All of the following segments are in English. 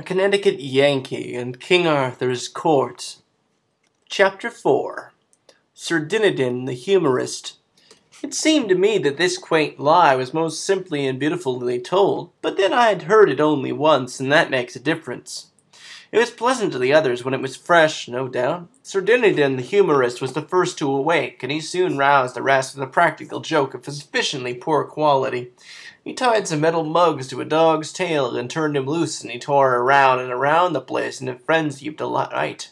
A Connecticut Yankee and King Arthur's Court. Chapter 4 Sir Dinadan the Humorist. It seemed to me that this quaint lie was most simply and beautifully told, but then I had heard it only once, and that makes a difference. It was pleasant to the others when it was fresh, no doubt. Sir Dinadan the humorist was the first to awake, and he soon roused the rest with a practical joke of sufficiently poor quality. He tied some metal mugs to a dog's tail and turned him loose, and he tore around and around the place in a frenzy of delight,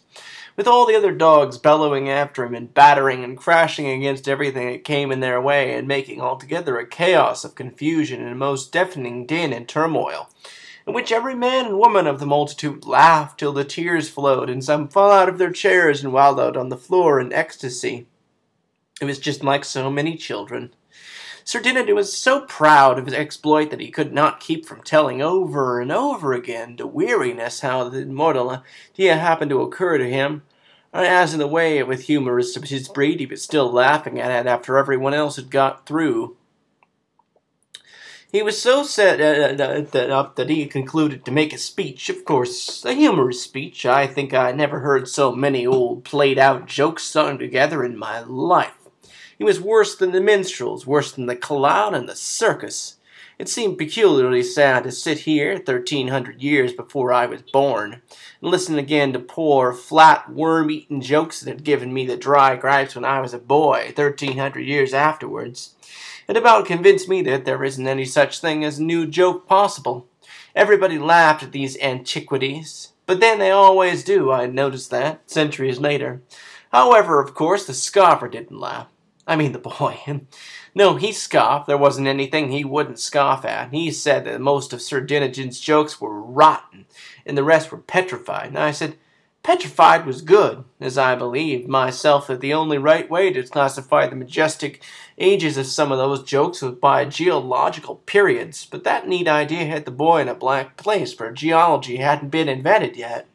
with all the other dogs bellowing after him and battering and crashing against everything that came in their way, and making altogether a chaos of confusion and a most deafening din and turmoil in which every man and woman of the multitude laughed till the tears flowed, and some fell out of their chairs and wallowed on the floor in ecstasy. It was just like so many children. Sir Dinadan was so proud of his exploit that he could not keep from telling over and over again to weariness how the immortal idea happened to occur to him. And As in the way with humorists of his breed, he was still laughing at it after everyone else had got through. He was so set uh, uh up that he concluded to make a speech, of course, a humorous speech. I think I never heard so many old played out jokes sung together in my life. He was worse than the minstrels, worse than the clown and the circus. It seemed peculiarly sad to sit here, thirteen hundred years before I was born, and listen again to poor, flat, worm-eaten jokes that had given me the dry gripes when I was a boy, thirteen hundred years afterwards. It about convinced me that there isn't any such thing as a new joke possible. Everybody laughed at these antiquities, but then they always do, I noticed that, centuries later. However, of course, the scoffer didn't laugh. I mean the boy. no, he scoffed. There wasn't anything he wouldn't scoff at. He said that most of Sir Dinadan's jokes were rotten, and the rest were petrified. And I said, Petrified was good, as I believed myself that the only right way to classify the majestic ages of some of those jokes was by geological periods, but that neat idea hit the boy in a black place, for geology hadn't been invented yet.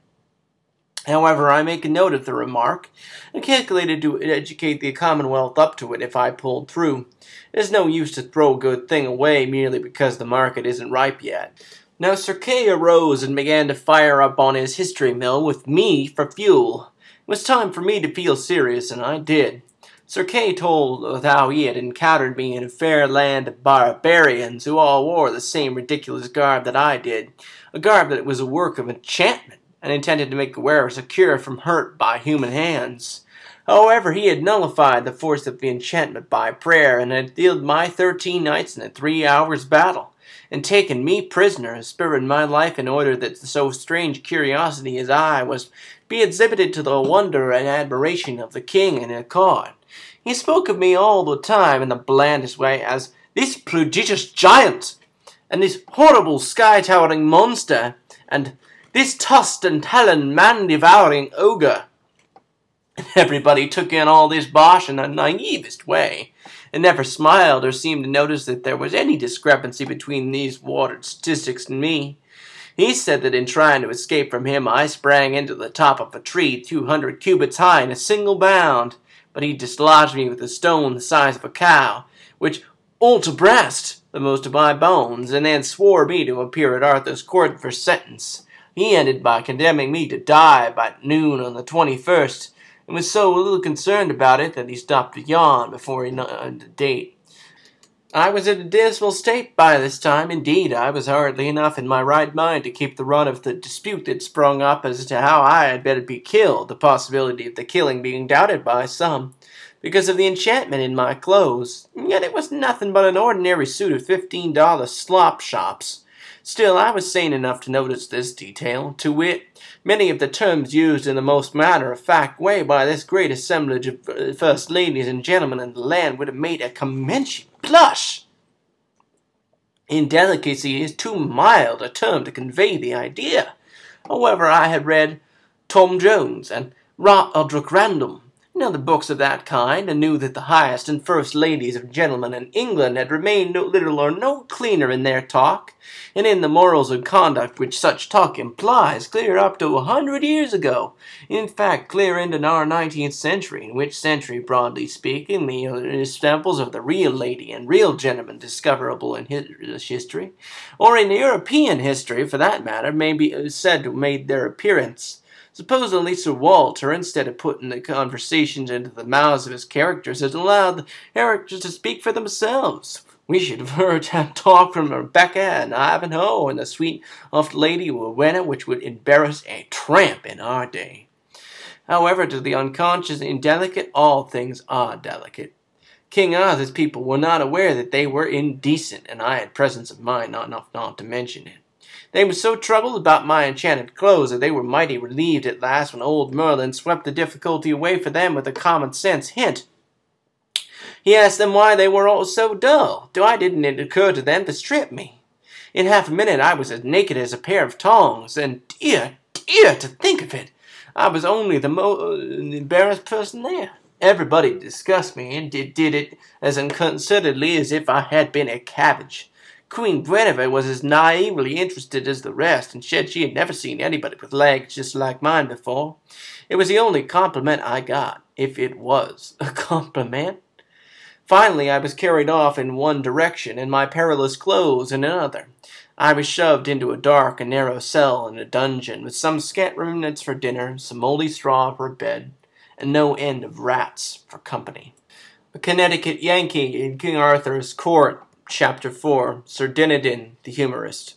However, I make a note of the remark, and calculated to educate the Commonwealth up to it if I pulled through. It is no use to throw a good thing away merely because the market isn't ripe yet. Now Sir Kay arose and began to fire up on his history mill with me for fuel. It was time for me to feel serious, and I did. Sir Kay told of how he had encountered me in a fair land of barbarians who all wore the same ridiculous garb that I did, a garb that was a work of enchantment and intended to make the wearer secure from hurt by human hands. However, he had nullified the force of the enchantment by prayer, and had killed my thirteen knights in a three hours battle and taken me prisoner, spared my life in order that so strange curiosity as I was be exhibited to the wonder and admiration of the king and the court. He spoke of me all the time in the blandest way as this prodigious giant, and this horrible sky-towering monster, and this tusked and taloned man-devouring ogre. And everybody took in all this bosh in the naivest way and never smiled or seemed to notice that there was any discrepancy between these watered statistics and me. He said that in trying to escape from him, I sprang into the top of a tree 200 cubits high in a single bound, but he dislodged me with a stone the size of a cow, which ultra-breast the most of my bones, and then swore me to appear at Arthur's court for sentence. He ended by condemning me to die by noon on the 21st, and was so little concerned about it that he stopped to yawn before he knew uh, the date. I was in a dismal state by this time. Indeed, I was hardly enough in my right mind to keep the run of the dispute that sprung up as to how I had better be killed, the possibility of the killing being doubted by some, because of the enchantment in my clothes. Yet it was nothing but an ordinary suit of fifteen dollar slop shops. Still, I was sane enough to notice this detail, to wit, many of the terms used in the most matter-of-fact way by this great assemblage of uh, first ladies and gentlemen in the land would have made a Comanche blush. Indelicacy is too mild a term to convey the idea. However, I had read Tom Jones and Roderick Random, in other books of that kind, and knew that the highest and first ladies of gentlemen in England had remained no little or no cleaner in their talk, and in the morals and conduct which such talk implies, clear up to a hundred years ago, in fact clear into our nineteenth century, in which century, broadly speaking, the examples of the real lady and real gentleman discoverable in his history, or in European history for that matter, may be said to have made their appearance. Suppose Sir Walter, instead of putting the conversations into the mouths of his characters, had allowed the characters to speak for themselves. We should have heard him talk from Rebecca and Ivanhoe and the sweet oft lady Rowena, which would embarrass a tramp in our day. However, to the unconscious and indelicate, all things are delicate. King Arthur's people were not aware that they were indecent, and I had presence of mind not enough not to mention it. They were so troubled about my enchanted clothes that they were mighty relieved at last when old Merlin swept the difficulty away for them with a common sense hint. He asked them why they were all so dull. Why didn't it occur to them to strip me? In half a minute I was as naked as a pair of tongs, and dear, dear, to think of it, I was only the most uh, embarrassed person there. Everybody discussed me, and did, did it as unconcernedly as if I had been a cabbage. Queen Guinevere was as naively interested as the rest, and said she had never seen anybody with legs just like mine before. It was the only compliment I got, if it was a compliment. Finally, I was carried off in one direction, and my perilous clothes in another. I was shoved into a dark and narrow cell in a dungeon, with some scant remnants for dinner, some mouldy straw for a bed, and no end of rats for company. A Connecticut Yankee in King Arthur's court Chapter 4 Sir Dinadan the Humorist